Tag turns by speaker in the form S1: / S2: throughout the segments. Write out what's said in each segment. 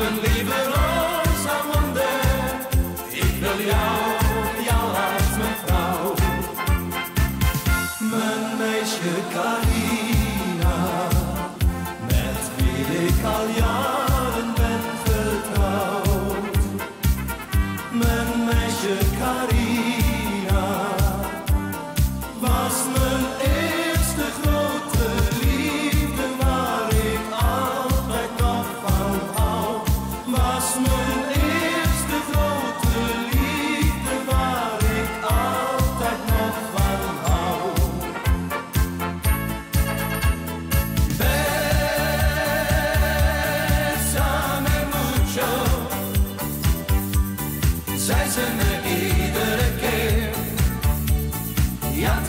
S1: mijn lieve Rosamunde. Ik wil jou, jou als mijn vrouw. Mijn meisje Carina, met wie ik al jaren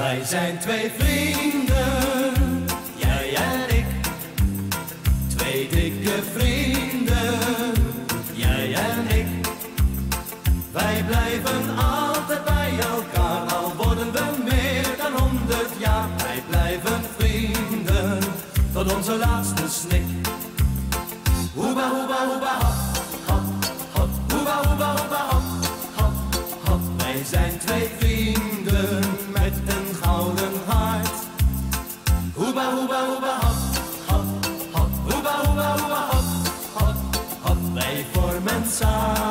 S1: Wij zijn twee vrienden, jij en ik. Twee dikke vrienden, jij en ik. Wij blijven altijd bij elkaar, al worden we meer dan honderd jaar. Wij blijven vrienden, tot onze laatste snik. Hoeba, hoeba, hoeba, Hoeba, hoeba, hop, hop, hop. Hoeba, hoeba, hoeba, hop, hop, hop. Wij vormen samen.